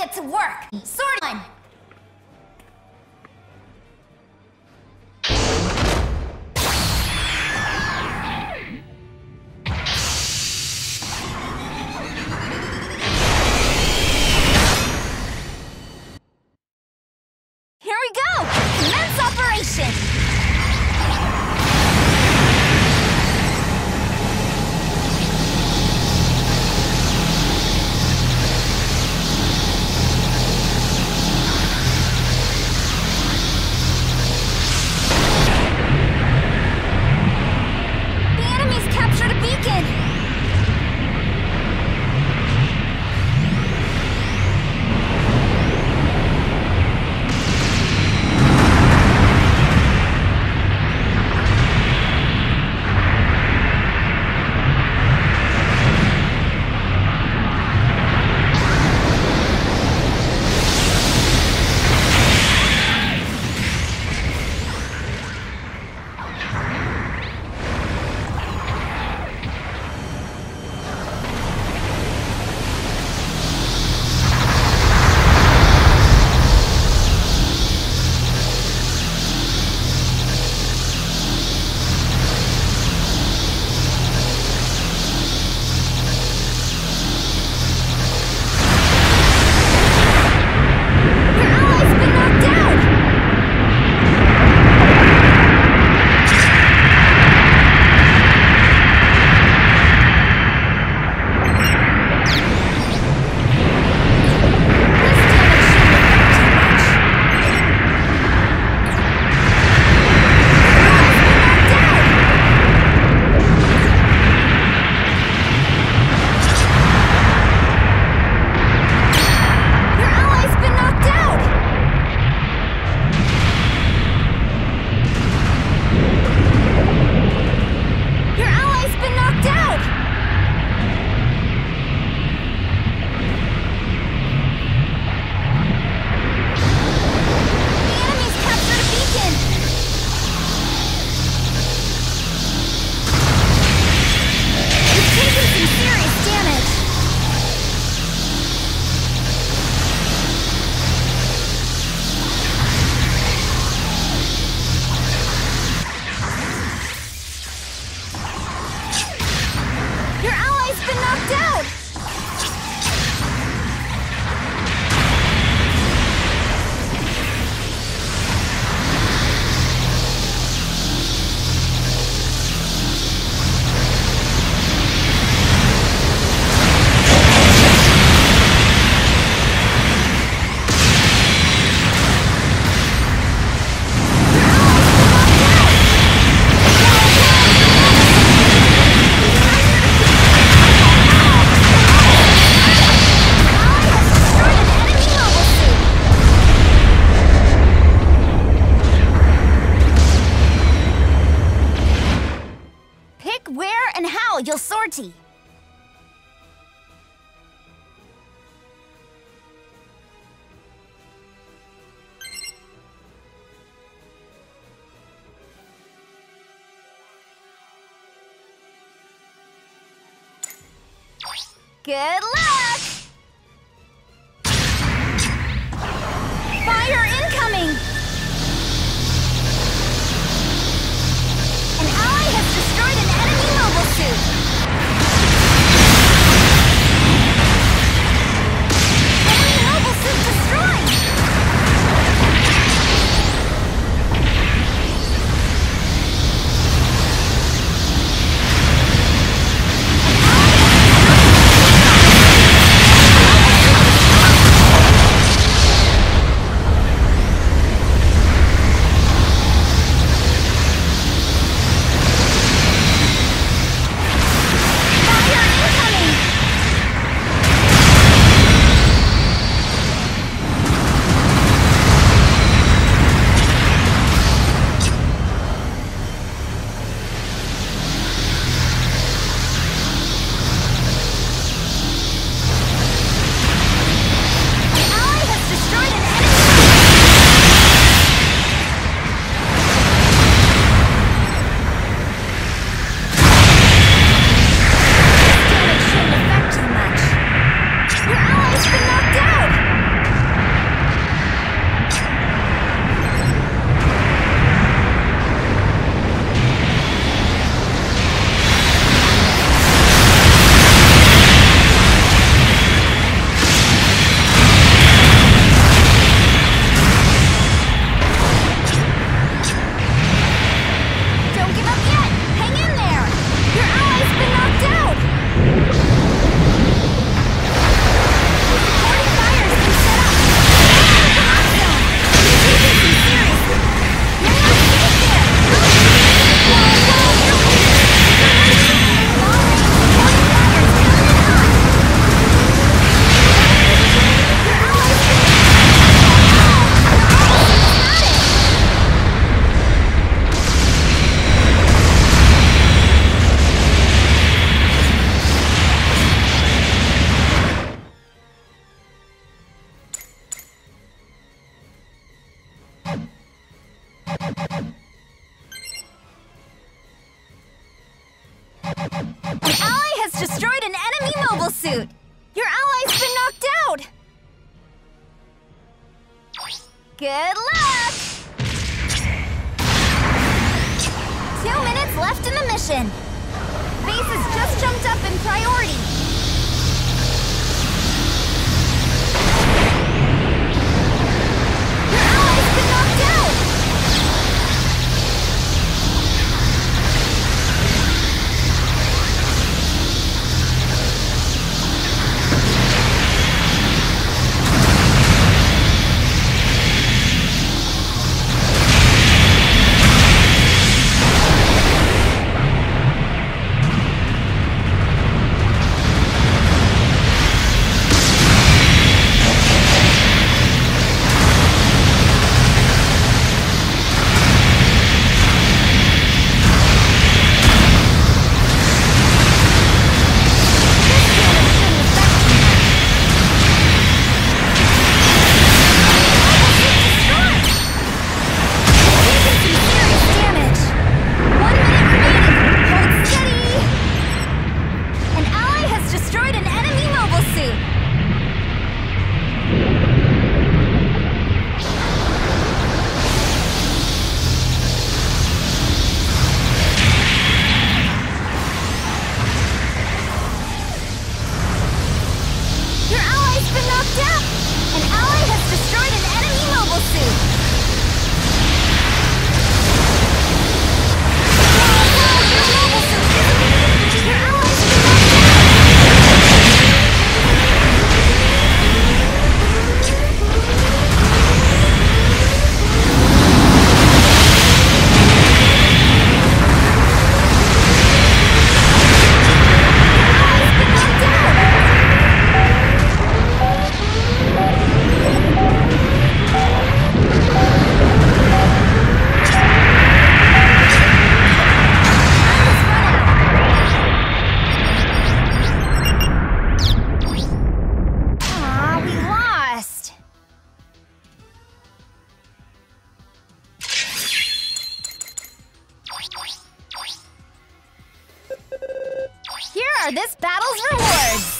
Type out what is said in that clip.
get to work. Sword one. And sortie. Good luck! Has destroyed an enemy mobile suit! Your ally's been knocked out! Good luck! Two minutes left in the mission. Base has just jumped up in priority. Are this battle's rewards.